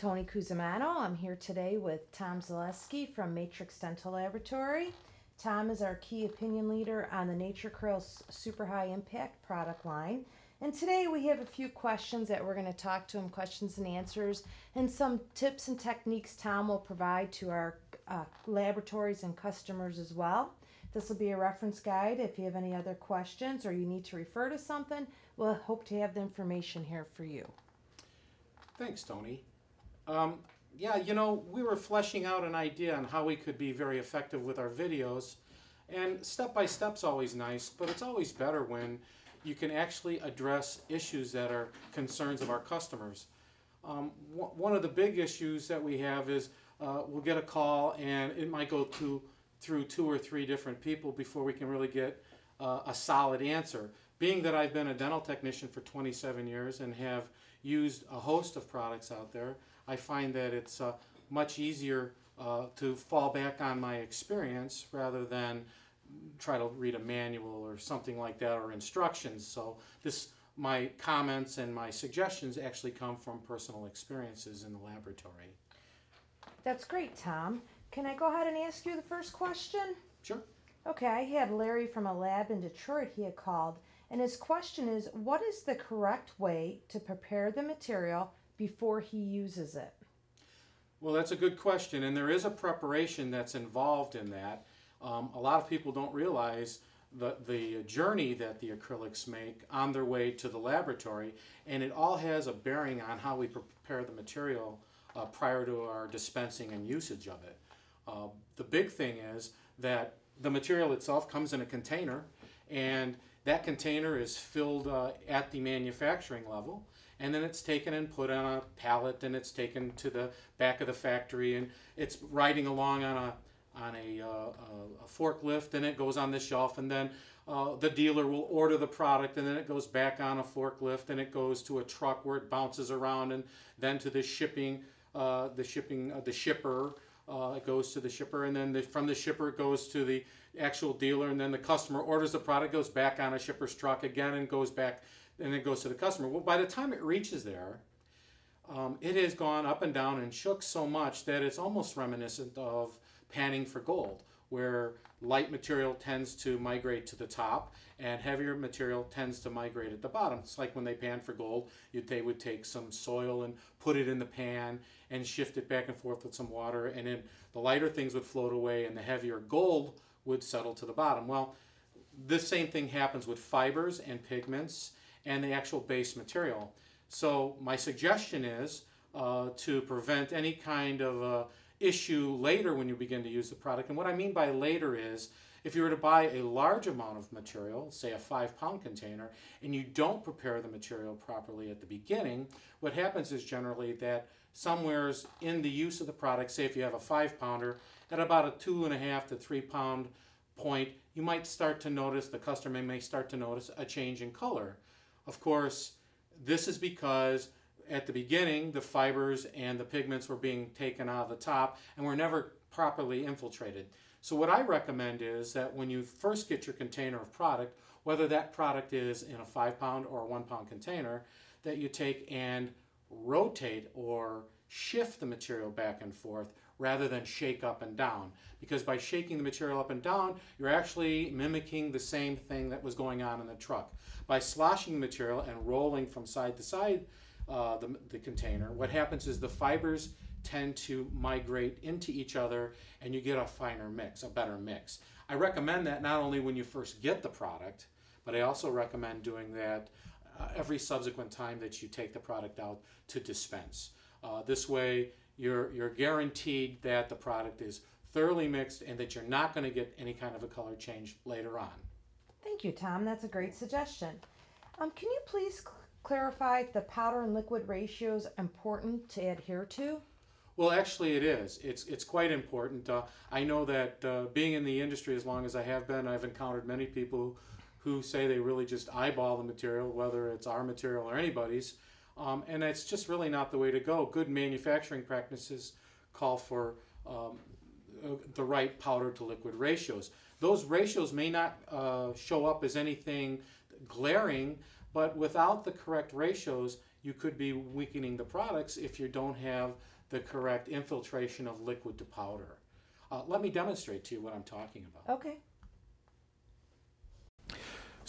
Tony Cusimano. I'm here today with Tom Zaleske from Matrix Dental Laboratory. Tom is our key opinion leader on the Nature-Cryls Super High Impact product line. And today we have a few questions that we're going to talk to him, questions and answers, and some tips and techniques Tom will provide to our uh, laboratories and customers as well. This will be a reference guide. If you have any other questions or you need to refer to something, we'll hope to have the information here for you. Thanks, Tony. Um, yeah, you know, we were fleshing out an idea on how we could be very effective with our videos. And step by step's always nice, but it's always better when you can actually address issues that are concerns of our customers. Um, one of the big issues that we have is uh, we'll get a call and it might go to, through two or three different people before we can really get uh, a solid answer. Being that I've been a dental technician for 27 years and have used a host of products out there, I find that it's uh, much easier uh, to fall back on my experience rather than try to read a manual or something like that or instructions. So this my comments and my suggestions actually come from personal experiences in the laboratory. That's great, Tom. Can I go ahead and ask you the first question? Sure. Okay, I had Larry from a lab in Detroit. He had called and his question is what is the correct way to prepare the material before he uses it? Well, that's a good question, and there is a preparation that's involved in that. Um, a lot of people don't realize the, the journey that the acrylics make on their way to the laboratory, and it all has a bearing on how we prepare the material uh, prior to our dispensing and usage of it. Uh, the big thing is that the material itself comes in a container, and that container is filled uh, at the manufacturing level and then it's taken and put on a pallet and it's taken to the back of the factory and it's riding along on a on a, uh, a forklift and it goes on the shelf and then uh, the dealer will order the product and then it goes back on a forklift and it goes to a truck where it bounces around and then to the shipping uh, the shipping uh, the shipper uh, it goes to the shipper and then the, from the shipper it goes to the actual dealer and then the customer orders the product goes back on a shipper's truck again and goes back and it goes to the customer well by the time it reaches there um, it has gone up and down and shook so much that it's almost reminiscent of panning for gold where light material tends to migrate to the top and heavier material tends to migrate at the bottom. It's like when they pan for gold, they would take some soil and put it in the pan and shift it back and forth with some water and then the lighter things would float away and the heavier gold would settle to the bottom. Well, this same thing happens with fibers and pigments and the actual base material. So my suggestion is uh, to prevent any kind of uh, issue later when you begin to use the product. And what I mean by later is if you were to buy a large amount of material, say a five pound container, and you don't prepare the material properly at the beginning, what happens is generally that somewheres in the use of the product, say if you have a five pounder, at about a two and a half to three pound point, you might start to notice, the customer may start to notice a change in color. Of course, this is because at the beginning, the fibers and the pigments were being taken out of the top and were never properly infiltrated. So what I recommend is that when you first get your container of product, whether that product is in a five pound or a one pound container, that you take and rotate or shift the material back and forth rather than shake up and down. Because by shaking the material up and down, you're actually mimicking the same thing that was going on in the truck. By sloshing material and rolling from side to side uh, the, the container, what happens is the fibers tend to migrate into each other and you get a finer mix, a better mix. I recommend that not only when you first get the product, but I also recommend doing that uh, every subsequent time that you take the product out to dispense. Uh, this way, you're, you're guaranteed that the product is thoroughly mixed and that you're not going to get any kind of a color change later on. Thank you, Tom. That's a great suggestion. Um, can you please cl- clarify if the powder and liquid ratios important to adhere to? Well, actually, it is. It's it's quite important. Uh, I know that uh, being in the industry as long as I have been, I've encountered many people who say they really just eyeball the material, whether it's our material or anybody's, um, and it's just really not the way to go. Good manufacturing practices call for um, the right powder to liquid ratios. Those ratios may not uh, show up as anything glaring, but without the correct ratios, you could be weakening the products if you don't have the correct infiltration of liquid to powder. Uh, let me demonstrate to you what I'm talking about. Okay.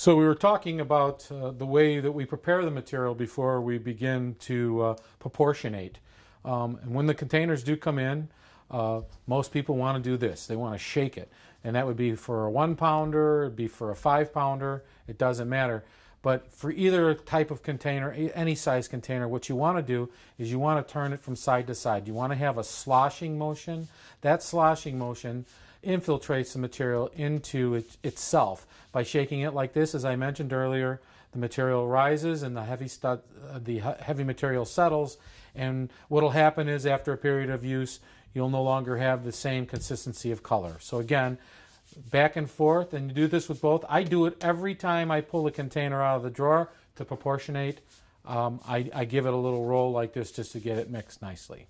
So we were talking about uh, the way that we prepare the material before we begin to uh, proportionate. Um, and when the containers do come in, uh, most people want to do this. They want to shake it. And that would be for a one pounder, it'd be for a five pounder, it doesn't matter. But for either type of container, any size container, what you want to do is you want to turn it from side to side. You want to have a sloshing motion. That sloshing motion infiltrates the material into it itself. By shaking it like this, as I mentioned earlier, the material rises and the heavy, uh, the heavy material settles. And what will happen is after a period of use, you'll no longer have the same consistency of color. So again, back and forth, and you do this with both. I do it every time I pull a container out of the drawer to proportionate. Um, I, I, give it a little roll like this just to get it mixed nicely.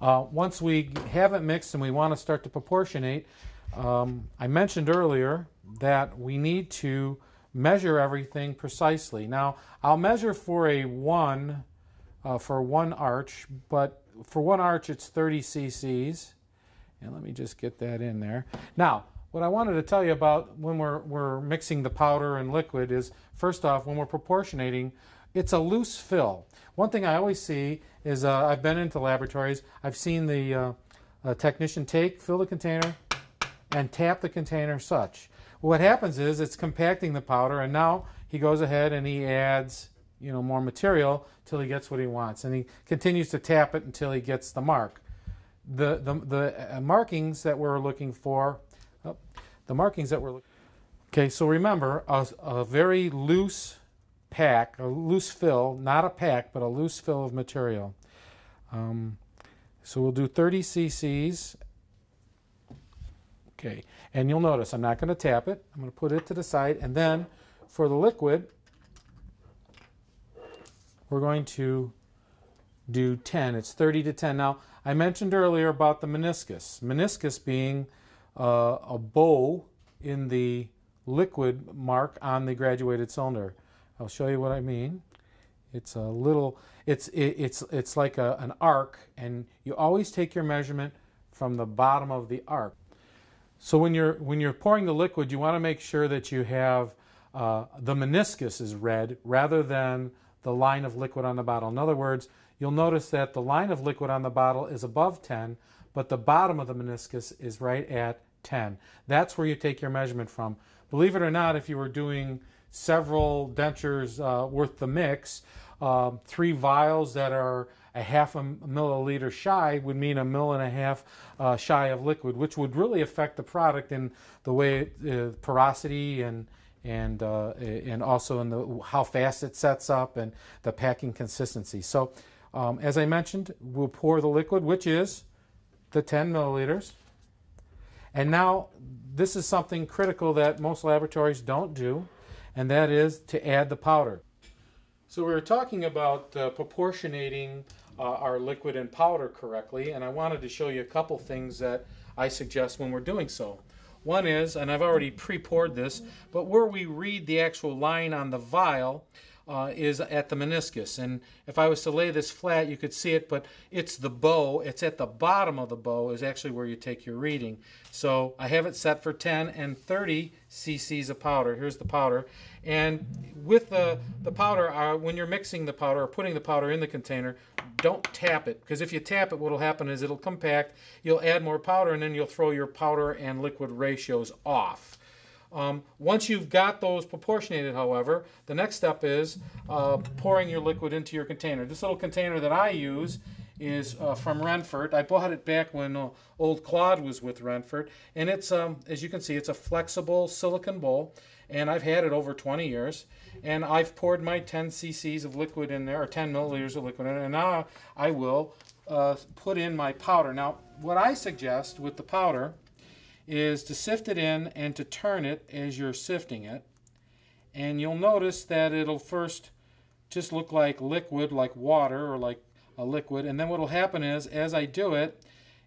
Uh, once we have it mixed and we want to start to proportionate, um, I mentioned earlier that we need to measure everything precisely. Now, I'll measure for a 1, uh, for one arch, but for one arch it's 30 cc's. And let me just get that in there. Now, what I wanted to tell you about when we're, we're mixing the powder and liquid is, first off, when we're proportionating, it's a loose fill. One thing I always see is uh, I've been into laboratories, I've seen the uh, technician take, fill the container, and tap the container such. What happens is it's compacting the powder, and now he goes ahead and he adds you know more material till he gets what he wants, and he continues to tap it until he gets the mark. The the, the uh, markings that we're looking for, oh, the markings that we're looking. Okay, so remember a, a very loose pack, a loose fill, not a pack, but a loose fill of material. Um, so we'll do 30 cc's. Okay, and you'll notice I'm not going to tap it. I'm going to put it to the side. And then for the liquid, we're going to do 10. It's 30 to 10. Now, I mentioned earlier about the meniscus. Meniscus being uh, a bow in the liquid mark on the graduated cylinder. I'll show you what I mean. It's a little, it's, it, it's, it's like a, an arc, and you always take your measurement from the bottom of the arc. So when you're, when you're pouring the liquid, you want to make sure that you have uh, the meniscus is red rather than the line of liquid on the bottle. In other words, you'll notice that the line of liquid on the bottle is above 10, but the bottom of the meniscus is right at 10. That's where you take your measurement from. Believe it or not, if you were doing several dentures uh, worth the mix. Uh, three vials that are a half a milliliter shy would mean a mill and a half uh, shy of liquid, which would really affect the product in the way it, uh, porosity and and uh, and also in the how fast it sets up and the packing consistency. So, um, as I mentioned, we'll pour the liquid, which is the 10 milliliters. And now, this is something critical that most laboratories don't do and that is to add the powder. So we were talking about uh, proportionating uh, our liquid and powder correctly, and I wanted to show you a couple things that I suggest when we're doing so. One is, and I've already pre-poured this, but where we read the actual line on the vial, uh, is at the meniscus. And if I was to lay this flat, you could see it, but it's the bow. It's at the bottom of the bow is actually where you take your reading. So I have it set for 10 and 30 cc's of powder. Here's the powder. And with the, the powder, uh, when you're mixing the powder or putting the powder in the container, don't tap it. Because if you tap it, what will happen is it'll compact, you'll add more powder, and then you'll throw your powder and liquid ratios off. Um, once you've got those proportionated, however, the next step is uh, pouring your liquid into your container. This little container that I use is uh, from Renfert. I bought it back when uh, old Claude was with Renfert, and it's, um, as you can see, it's a flexible silicon bowl, and I've had it over 20 years. And I've poured my 10 cc's of liquid in there, or 10 milliliters of liquid in it, and now I will uh, put in my powder. Now, what I suggest with the powder is to sift it in and to turn it as you're sifting it. And you'll notice that it'll first just look like liquid, like water or like a liquid. And then what will happen is, as I do it,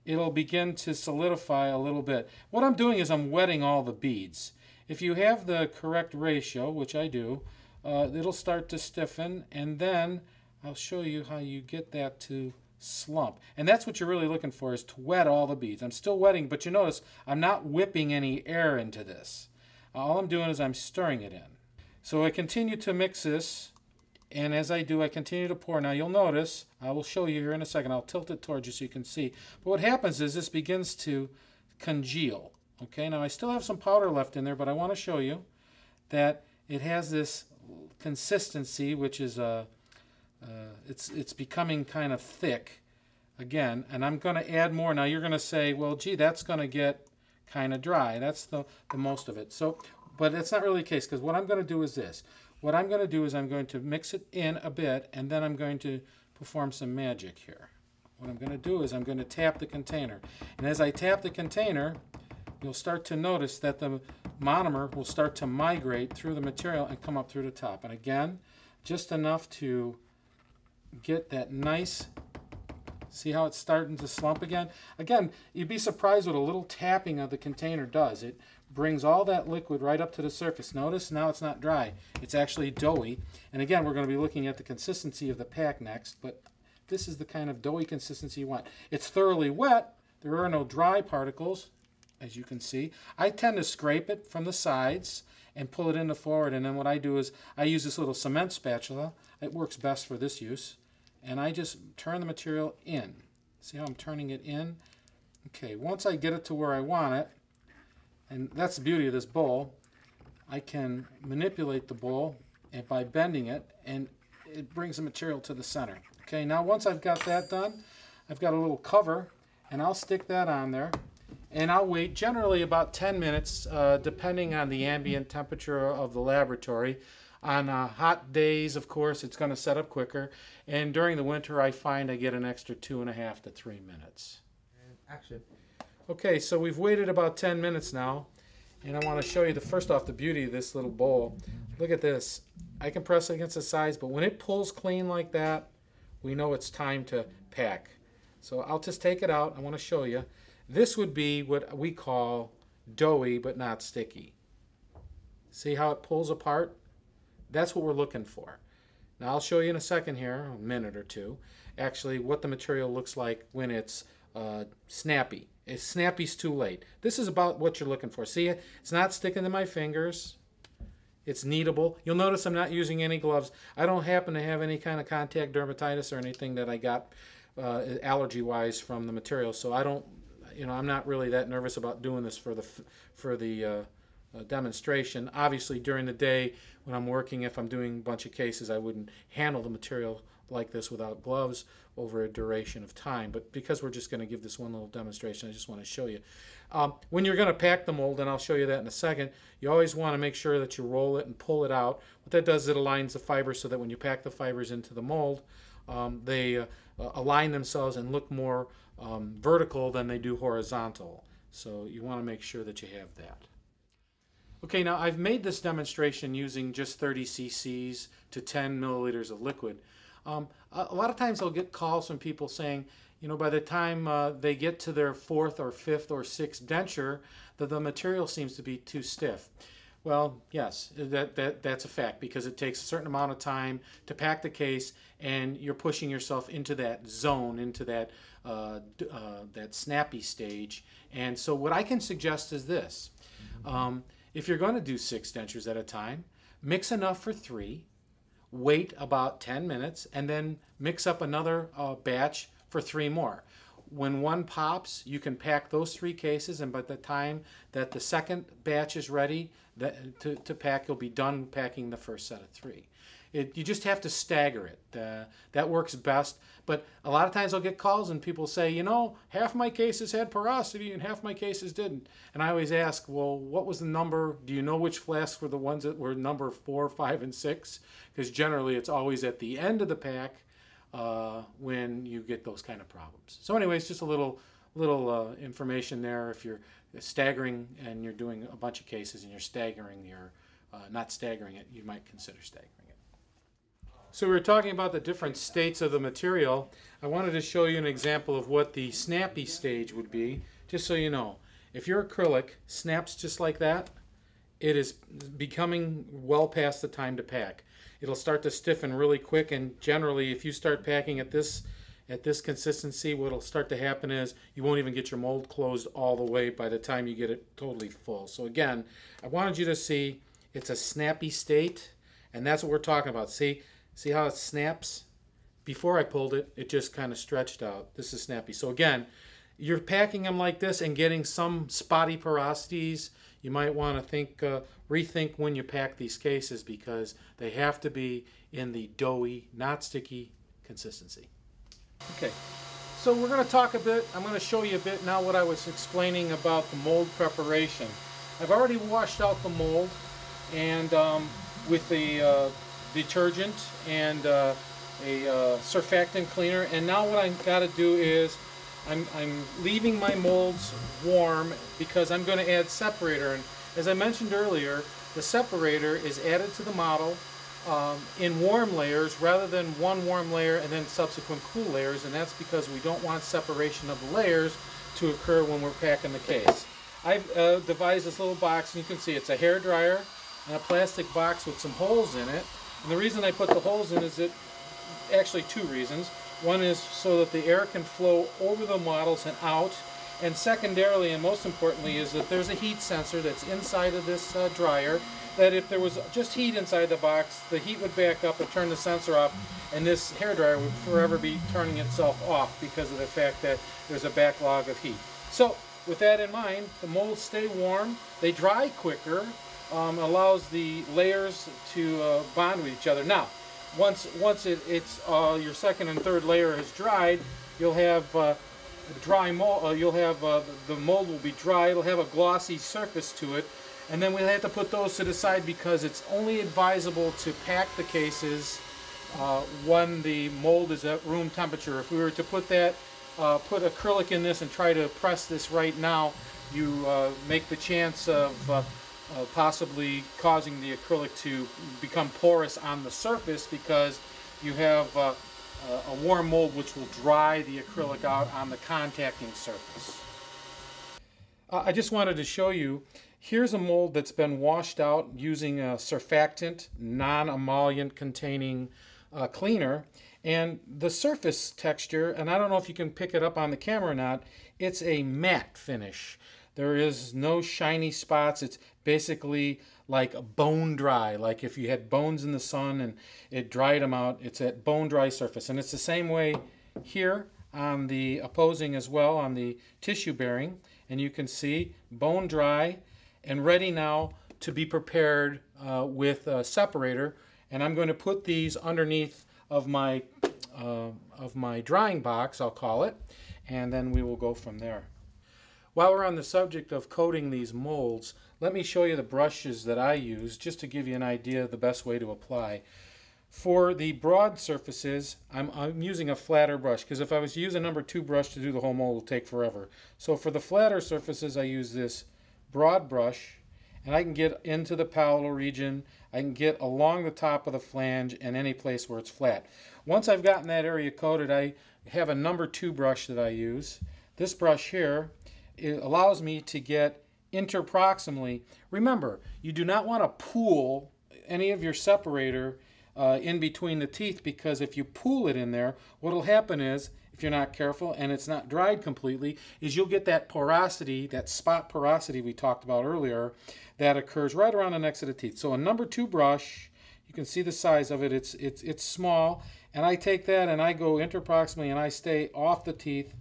it'll begin to solidify a little bit. What I'm doing is I'm wetting all the beads. If you have the correct ratio, which I do, uh, it'll start to stiffen and then I'll show you how you get that to slump. And that's what you're really looking for is to wet all the beads. I'm still wetting, but you notice I'm not whipping any air into this. Uh, all I'm doing is I'm stirring it in. So I continue to mix this, and as I do, I continue to pour. Now you'll notice, I will show you here in a second, I'll tilt it towards you so you can see. But what happens is this begins to congeal. Okay, now I still have some powder left in there, but I want to show you that it has this consistency, which is a, uh, it's it's becoming kind of thick again, and I'm going to add more. Now you're going to say, well, gee, that's going to get kind of dry. That's the, the most of it. So, but it's not really the case because what I'm going to do is this. What I'm going to do is I'm going to mix it in a bit, and then I'm going to perform some magic here. What I'm going to do is I'm going to tap the container. And as I tap the container, you'll start to notice that the monomer will start to migrate through the material and come up through the top. And again, just enough to get that nice See how it's starting to slump again? Again, you'd be surprised what a little tapping of the container does. It brings all that liquid right up to the surface. Notice now it's not dry. It's actually doughy. And again, we're going to be looking at the consistency of the pack next, but this is the kind of doughy consistency you want. It's thoroughly wet. There are no dry particles, as you can see. I tend to scrape it from the sides and pull it into forward. And then what I do is I use this little cement spatula. It works best for this use and I just turn the material in. See how I'm turning it in? Okay, once I get it to where I want it, and that's the beauty of this bowl, I can manipulate the bowl by bending it, and it brings the material to the center. Okay, now once I've got that done, I've got a little cover, and I'll stick that on there, and I'll wait generally about 10 minutes, uh, depending on the ambient temperature of the laboratory. On uh, hot days, of course, it's going to set up quicker. And during the winter, I find I get an extra two and a half to three minutes. And action. Okay, so we've waited about 10 minutes now. And I want to show you the first off the beauty of this little bowl. Look at this. I can press against the sides, but when it pulls clean like that, we know it's time to pack. So I'll just take it out. I want to show you. This would be what we call doughy but not sticky. See how it pulls apart? That's what we're looking for. Now I'll show you in a second here, a minute or two, actually what the material looks like when it's uh, snappy. It's snappy's too late. This is about what you're looking for. See, it's not sticking to my fingers. It's kneadable. You'll notice I'm not using any gloves. I don't happen to have any kind of contact dermatitis or anything that I got uh, allergy-wise from the material, so I don't, you know, I'm not really that nervous about doing this for the for the uh, demonstration. Obviously, during the day when I'm working, if I'm doing a bunch of cases, I wouldn't handle the material like this without gloves over a duration of time. But because we're just going to give this one little demonstration, I just want to show you. Um, when you're going to pack the mold, and I'll show you that in a second, you always want to make sure that you roll it and pull it out. What that does, is it aligns the fibers so that when you pack the fibers into the mold, um, they uh, align themselves and look more um, vertical than they do horizontal. So you want to make sure that you have that. Okay, now I've made this demonstration using just 30 cc's to 10 milliliters of liquid. Um, a, lot of times I'll get calls from people saying, you know, by the time uh, they get to their fourth or fifth or sixth denture, that the material seems to be too stiff. Well, yes, that, that, that's a fact because it takes a certain amount of time to pack the case and you're pushing yourself into that zone, into that, uh, uh, that snappy stage. And so what I can suggest is this. Um, if you're going to do six dentures at a time, mix enough for three, wait about 10 minutes, and then mix up another uh, batch for three more. When one pops, you can pack those three cases, and by the time that the second batch is ready that, to, to pack, you'll be done packing the first set of three. It, you just have to stagger it. Uh, that works best. But a lot of times I'll get calls and people say, you know, half my cases had porosity and half my cases didn't. And I always ask, well, what was the number? Do you know which flasks were the ones that were number four, five, and six? Because generally it's always at the end of the pack uh, when you get those kind of problems. So, anyways, just a little little uh, information there. If you're staggering and you're doing a bunch of cases and you're staggering your, uh, not staggering it, you might consider staggering. So we were talking about the different states of the material. I wanted to show you an example of what the snappy stage would be, just so you know. If your acrylic snaps just like that, it is becoming well past the time to pack. It'll start to stiffen really quick, and generally, if you start packing at this at this consistency, what'll start to happen is you won't even get your mold closed all the way by the time you get it totally full. So again, I wanted you to see it's a snappy state, and that's what we're talking about. See, see how it snaps? Before I pulled it, it just kind of stretched out. This is snappy. So again, you're packing them like this and getting some spotty porosities. You might want to think, uh, rethink when you pack these cases because they have to be in the doughy, not sticky consistency. Okay, so we're going to talk a bit, I'm going to show you a bit now what I was explaining about the mold preparation. I've already washed out the mold and um, with the uh, detergent and uh, a uh, surfactant cleaner. And now what I've got to do is I'm, I'm leaving my molds warm because I'm going to add separator. And as I mentioned earlier the separator is added to the model um, in warm layers rather than one warm layer and then subsequent cool layers. And that's because we don't want separation of the layers to occur when we're packing the case. I've uh, devised this little box and you can see it's a hair dryer and a plastic box with some holes in it and the reason I put the holes in is that actually two reasons. One is so that the air can flow over the models and out and secondarily and most importantly is that there's a heat sensor that's inside of this uh, dryer that if there was just heat inside the box, the heat would back up and turn the sensor off, and this hair dryer would forever be turning itself off because of the fact that there's a backlog of heat. So with that in mind, the molds stay warm, they dry quicker, um, allows the layers to uh, bond with each other. Now, once once it, it's uh, your second and third layer has dried, you'll have uh, dry mold. Uh, you'll have uh, the mold will be dry. It'll have a glossy surface to it, and then we'll have to put those to the side because it's only advisable to pack the cases uh, when the mold is at room temperature. If we were to put that, put acrylic in this and try to press this right now, you make the chance of uh, uh, possibly causing the acrylic to become porous on the surface because you have uh, a warm mold which will dry the acrylic out on the contacting surface. I just wanted to show you Here's a mold that's been washed out using a surfactant, non-emollient containing uh, cleaner. And the surface texture, and I don't know if you can pick it up on the camera or not, it's a matte finish. There is no shiny spots. It's basically like bone dry, like if you had bones in the sun and it dried them out, it's a bone dry surface. And it's the same way here on the opposing as well, on the tissue bearing. And you can see bone dry, and ready now to be prepared uh, with a separator. And I'm going to put these underneath of my, uh, of my drying box, I'll call it, and then we will go from there. While we're on the subject of coating these molds, let me show you the brushes that I use just to give you an idea of the best way to apply. For the broad surfaces, I'm, I'm using a flatter brush because if I was to use a number two brush to do the whole mold, it will take forever. So for the flatter surfaces, I use this broad brush and I can get into the palatal region. I can get along the top of the flange and any place where it's flat. Once I've gotten that area coated, I have a number two brush that I use. This brush here it allows me to get interproximally. Remember, you do not want to pool any of your separator uh, in between the teeth because if you pool it in there, what will happen is if you're not careful and it's not dried completely, is you'll get that porosity, that spot porosity we talked about earlier, that occurs right around the necks of the teeth. So a number two brush, you can see the size of it, it's, it's, it's small, and I take that and I go interproximally and I stay off the teeth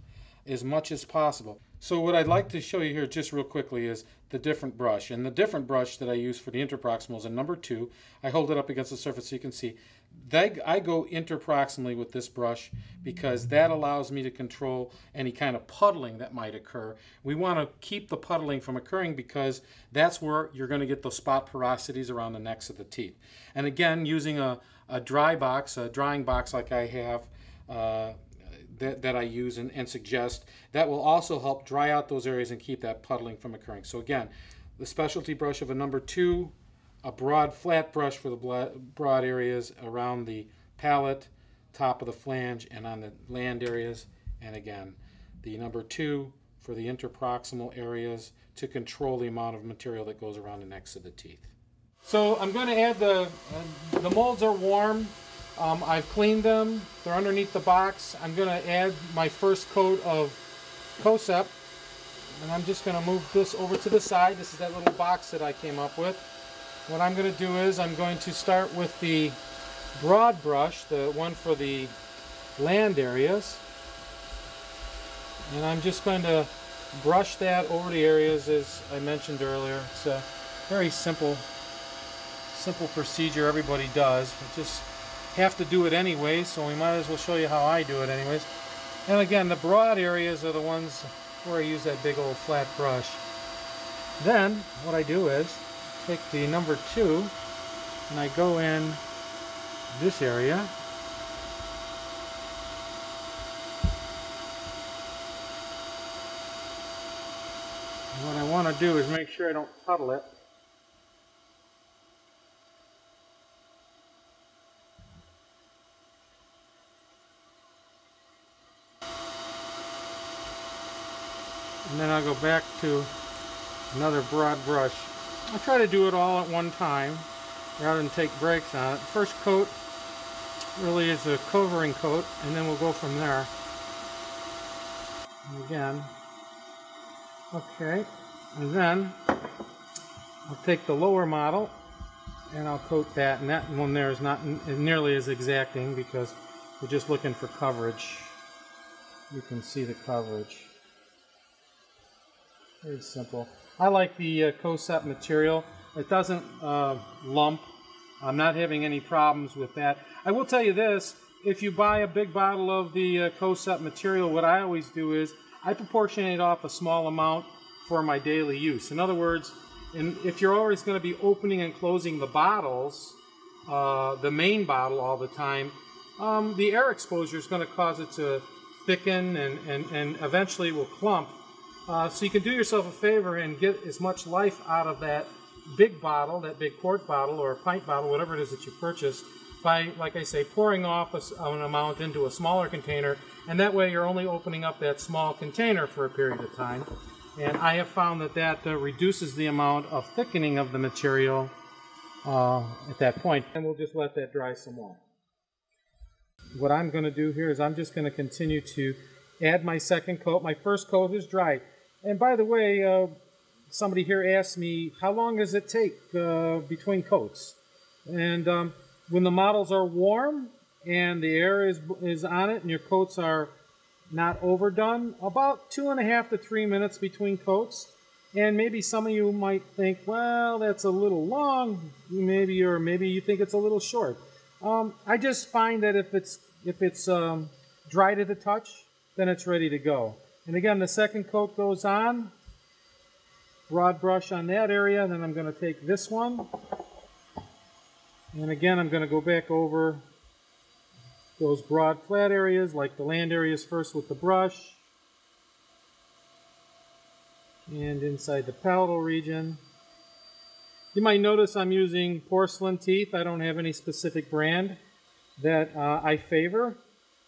as much as possible. So what I'd like to show you here just real quickly is the different brush. And the different brush that I use for the interproximal is a number two. I hold it up against the surface so you can see. I go interproximally with this brush because that allows me to control any kind of puddling that might occur. We want to keep the puddling from occurring because that's where you're going to get those spot porosities around the necks of the teeth. And again, using a, a dry box, a drying box like I have, uh, that, that I use and, and suggest. That will also help dry out those areas and keep that puddling from occurring. So again, the specialty brush of a number two, a broad flat brush for the broad areas around the palate, top of the flange, and on the land areas. And again, the number two for the interproximal areas to control the amount of material that goes around the necks of the teeth. So I'm going to add the, uh, the molds are warm. Um, I've cleaned them. They're underneath the box. I'm going to add my first coat of COE-SEP. And I'm just going to move this over to the side. This is that little box that I came up with. What I'm going to do is I'm going to start with the broad brush, the one for the land areas. And I'm just going to brush that over the areas as I mentioned earlier. It's a very simple simple procedure everybody does. We just have to do it anyway, so we might as well show you how I do it anyways. And again, the broad areas are the ones where I use that big old flat brush. Then, what I do is, take the number two, and I go in this area. What I want to do is make sure I don't puddle it. And then I'll go back to another broad brush. I try to do it all at one time rather than take breaks on it. First coat really is a covering coat and then we'll go from there. And again, okay, and then I'll take the lower model and I'll coat that and that one there is not nearly as exacting because we're just looking for coverage. You can see the coverage. Very simple. I like the uh, COE-SEP material. It doesn't uh, lump. I'm not having any problems with that. I will tell you this, if you buy a big bottle of the uh, COE-SEP material, what I always do is I proportionate off a small amount for my daily use. In other words, in, if you're always going to be opening and closing the bottles, uh, the main bottle all the time, um, the air exposure is going to cause it to thicken and, and, and eventually will clump. Uh, so you can do yourself a favor and get as much life out of that big bottle, that big quart bottle or pint bottle, whatever it is that you purchase, by, like I say, pouring off a, an amount into a smaller container, and that way you're only opening up that small container for a period of time. And I have found that that uh, reduces the amount of thickening of the material uh, at that point, and we'll just let that dry some more. What I'm going to do here is I'm just going to continue to add my second coat. My first coat is dry. And by the way, uh, somebody here asked me, how long does it take uh, between coats? And um, when the models are warm and the air is, is on it and your coats are not overdone, about two and a half to three minutes between coats. And maybe some of you might think, well, that's a little long, maybe, or maybe you think it's a little short. Um, I just find that if it's if it's um, dry to the touch, then it's ready to go. And again, the second coat goes on. Broad brush on that area. And then I'm going to take this one. And again, I'm going to go back over those broad flat areas, like the land areas first with the brush. And inside the palatal region. You might notice I'm using porcelain teeth. I don't have any specific brand that uh, I favor.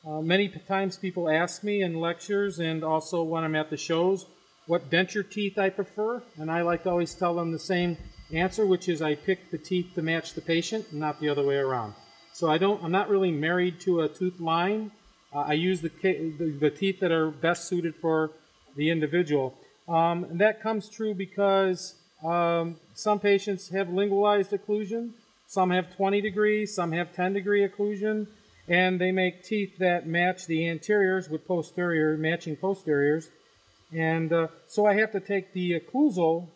Uh, many times people ask me in lectures and also when I'm at the shows what denture teeth I prefer, and I like to always tell them the same answer, which is I pick the teeth to match the patient, not the other way around. So I don't, I'm not really married to a tooth line. Uh, I use the, the, the, teeth that are best suited for the individual. Um, and that comes true because um, some patients have lingualized occlusion, some have 20 degrees, some have 10 degree occlusion and they make teeth that match the anteriors with posterior, matching posteriors. And uh, so I have to take the occlusal,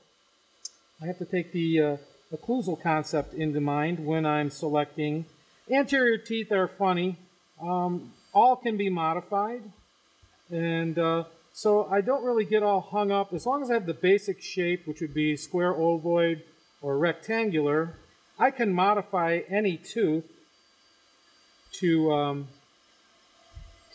I have to take the uh, occlusal concept into mind when I'm selecting. Anterior teeth are funny. Um, all can be modified. And uh, so I don't really get all hung up. As long as I have the basic shape, which would be square ovoid or rectangular, I can modify any tooth to um,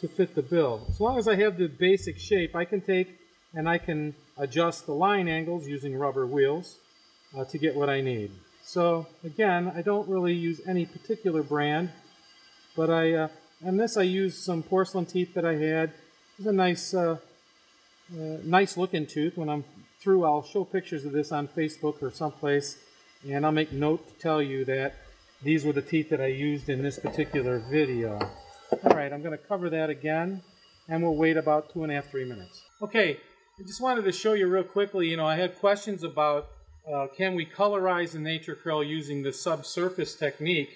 to fit the bill. As long as I have the basic shape, I can take and I can adjust the line angles using rubber wheels uh, to get what I need. So again, I don't really use any particular brand, but I uh, this I used some porcelain teeth that I had. It's a nice, uh, uh, nice looking tooth when I'm through, I'll show pictures of this on Facebook or someplace, and I'll make note to tell you that these were the teeth that I used in this particular video. All right, I'm going to cover that again, and we'll wait about two and a half, three minutes. Okay, I just wanted to show you real quickly, you know, I had questions about uh, can we colorize the Nature-Cryl using the subsurface technique?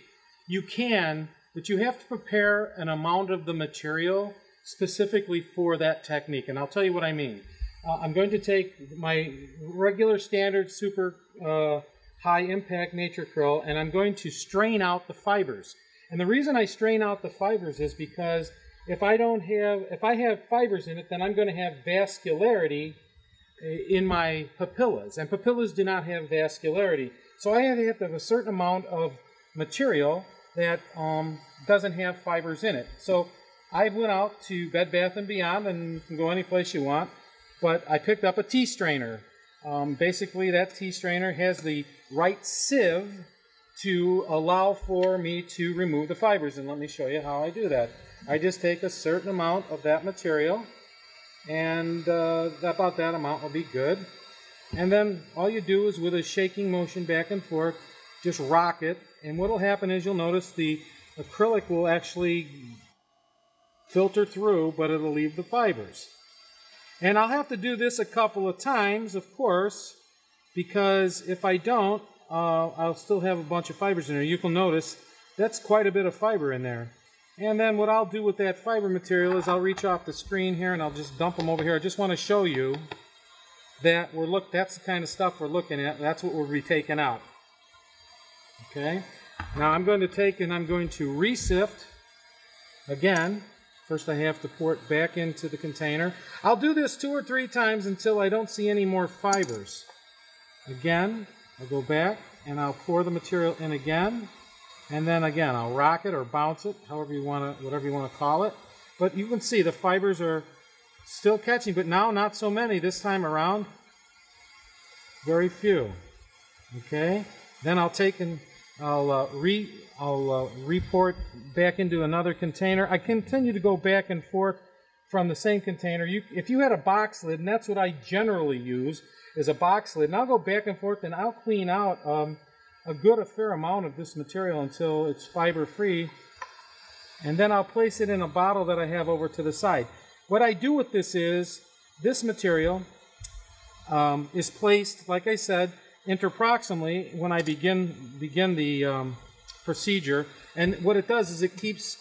You can, but you have to prepare an amount of the material specifically for that technique, and I'll tell you what I mean. Uh, I'm going to take my regular standard super uh, high impact Nature-Cryl and I'm going to strain out the fibers. And the reason I strain out the fibers is because if I don't have, if I have fibers in it, then I'm going to have vascularity in my papillas. And papillas do not have vascularity. So I have to have a certain amount of material that um, doesn't have fibers in it. So I went out to Bed Bath & Beyond, and you can go any place you want, but I picked up a tea strainer. Um, basically, that tea strainer has the right sieve to allow for me to remove the fibers. And let me show you how I do that. I just take a certain amount of that material, and uh, about that amount will be good. And then all you do is with a shaking motion back and forth, just rock it. And what will happen is you'll notice the acrylic will actually filter through, but it'll leave the fibers. And I'll have to do this a couple of times, of course, because if I don't, uh, I'll still have a bunch of fibers in there. You can notice that's quite a bit of fiber in there. And then what I'll do with that fiber material is I'll reach off the screen here and I'll just dump them over here. I just want to show you that we're look. That's the kind of stuff we're looking at. That's what we'll be taking out. Okay. Now I'm going to take and I'm going to resift again First I have to pour it back into the container. I'll do this two or three times until I don't see any more fibers. Again, I'll go back and I'll pour the material in again. And then again, I'll rock it or bounce it, however you want to, whatever you want to call it. But you can see the fibers are still catching, but now not so many this time around. Very few. Okay. Then I'll take and I'll uh, re I'll uh, report back into another container. I continue to go back and forth from the same container. You, if you had a box lid, and that's what I generally use, is a box lid, and I'll go back and forth and I'll clean out um, a good, a fair amount of this material until it's fiber free, and then I'll place it in a bottle that I have over to the side. What I do with this is this material um, is placed, like I said, interproximally when I begin begin the um, procedure. And what it does is it keeps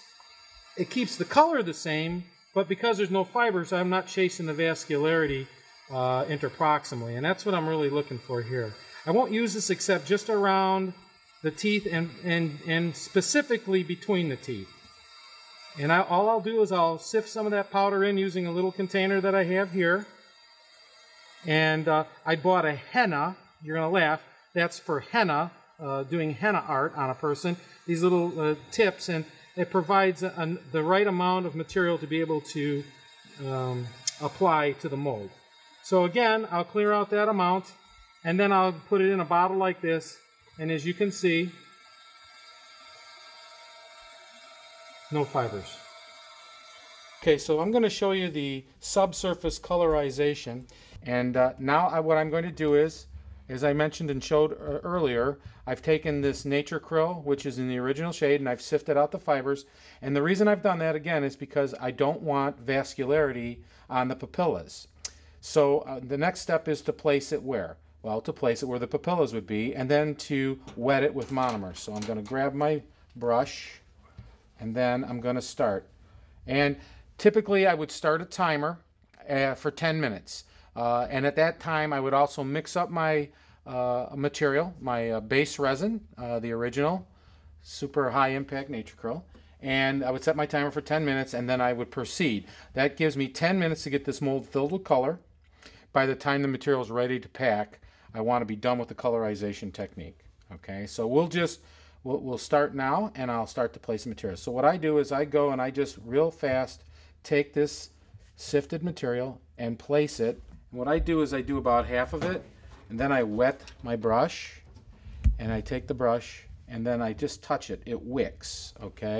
it keeps the color the same, but because there's no fibers, I'm not chasing the vascularity uh, interproximally, and that's what I'm really looking for here. I won't use this except just around the teeth and and and specifically between the teeth. And I, all I'll do is I'll sift some of that powder in using a little container that I have here. And uh, I bought a henna you're going to laugh. That's for henna, uh, doing henna art on a person. These little uh, tips, and it provides a, a, the right amount of material to be able to um, apply to the mold. So again, I'll clear out that amount, and then I'll put it in a bottle like this. And as you can see, no fibers. Okay, so I'm going to show you the subsurface colorization. And uh, now I, what I'm going to do is as I mentioned and showed uh, earlier, I've taken this Nature-Cryl, which is in the original shade, and I've sifted out the fibers. And the reason I've done that, again, is because I don't want vascularity on the papillas. So uh, the next step is to place it where? Well, to place it where the papillas would be, and then to wet it with monomers. So I'm going to grab my brush, and then I'm going to start. And typically I would start a timer uh, for 10 minutes. Uh, and at that time, I would also mix up my uh, material, my uh, base resin, uh, the original super high impact Nature-Cryl and I would set my timer for 10 minutes and then I would proceed. That gives me 10 minutes to get this mold filled with color. By the time the material is ready to pack, I want to be done with the colorization technique. Okay, so we'll just, we'll, we'll start now and I'll start to place the material. So what I do is I go and I just real fast take this sifted material and place it And what I do is I do about half of it, and then I wet my brush, and I take the brush, and then I just touch it. It wicks, okay?